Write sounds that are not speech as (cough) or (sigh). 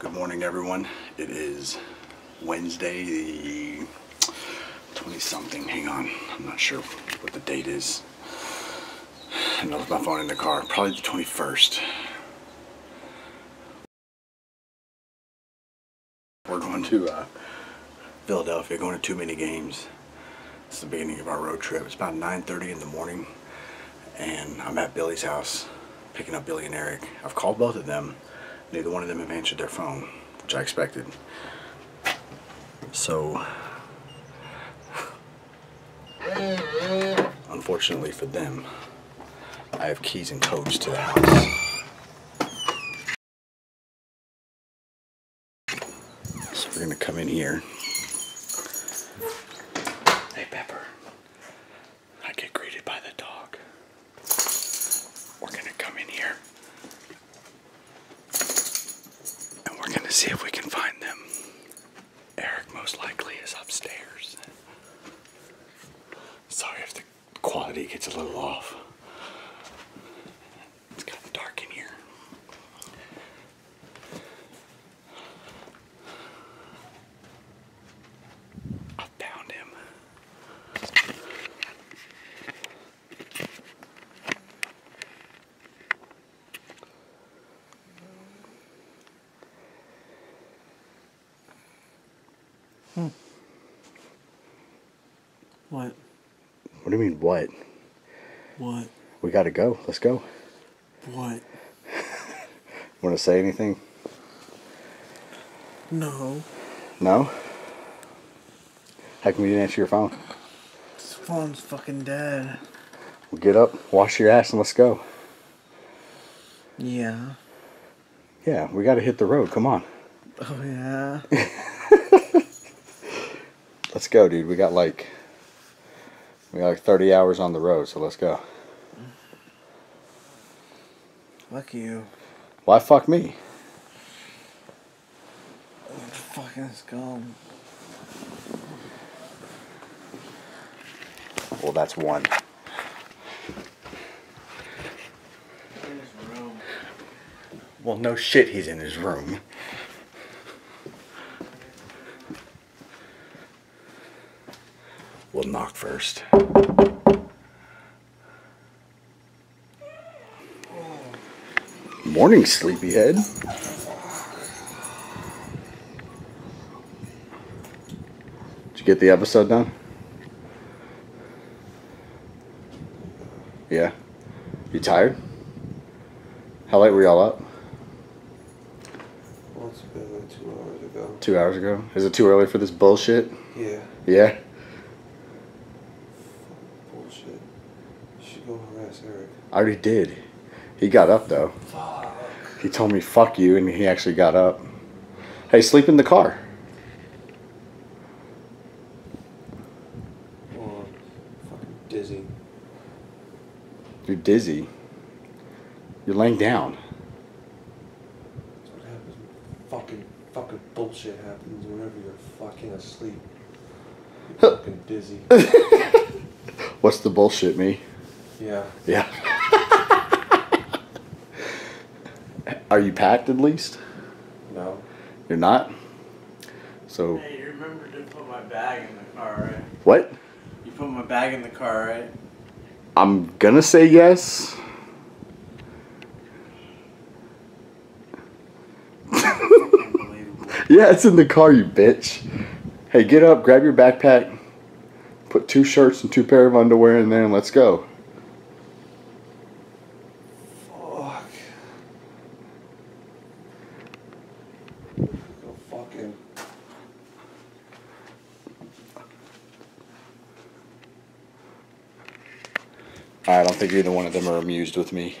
Good morning, everyone. It is Wednesday, the 20 something. Hang on, I'm not sure what the date is. I left my phone in the car. Probably the 21st. We're going to uh, Philadelphia, going to too many games. It's the beginning of our road trip. It's about 9:30 in the morning, and I'm at Billy's house picking up Billy and Eric. I've called both of them. Neither one of them have answered their phone, which I expected. So, unfortunately for them, I have keys and codes to the house. So we're gonna come in here. Hey Pepper. I get greeted by the dog. We're gonna come in here. And we're gonna see if we can find them. Eric most likely is upstairs. Sorry if the quality gets a little off. It's kind of dark in here. I found him. What? What do you mean, what? What? We gotta go. Let's go. What? (laughs) Want to say anything? No. No? How come you didn't answer your phone? This phone's fucking dead. Well, get up, wash your ass, and let's go. Yeah. Yeah, we gotta hit the road. Come on. Oh yeah. (laughs) Let's go, dude. We got like we got like 30 hours on the road, so let's go. Fuck you. Why fuck me? Fucking let's go. Well, that's one. Well, no shit, he's in his room. We'll knock first. Morning, sleepyhead. Did you get the episode done? Yeah. You tired? How late were y'all up? Well, it's been like two hours ago. Two hours ago. Is it too early for this bullshit? Yeah. Yeah. Bullshit. You should go harass Eric. I already did. He got up though. Fuck. He told me fuck you, and he actually got up. Hey, sleep in the car. Oh, fucking dizzy. You're dizzy. You're laying down. That's what happens. when Fucking, fucking bullshit happens whenever you're fucking asleep. You're (laughs) fucking dizzy. (laughs) What's the bullshit, me? Yeah. Yeah. (laughs) Are you packed at least? No. You're not? So, Hey, you remember to put my bag in the car, right? what? You put my bag in the car, right? I'm gonna say yes. Unbelievable. (laughs) Yeah, it's in the car, you bitch. Hey, get up, grab your backpack, put two shirts and two pair of underwear in there, and let's go. Fuck. Go fucking. I don't think either one of them are amused with me.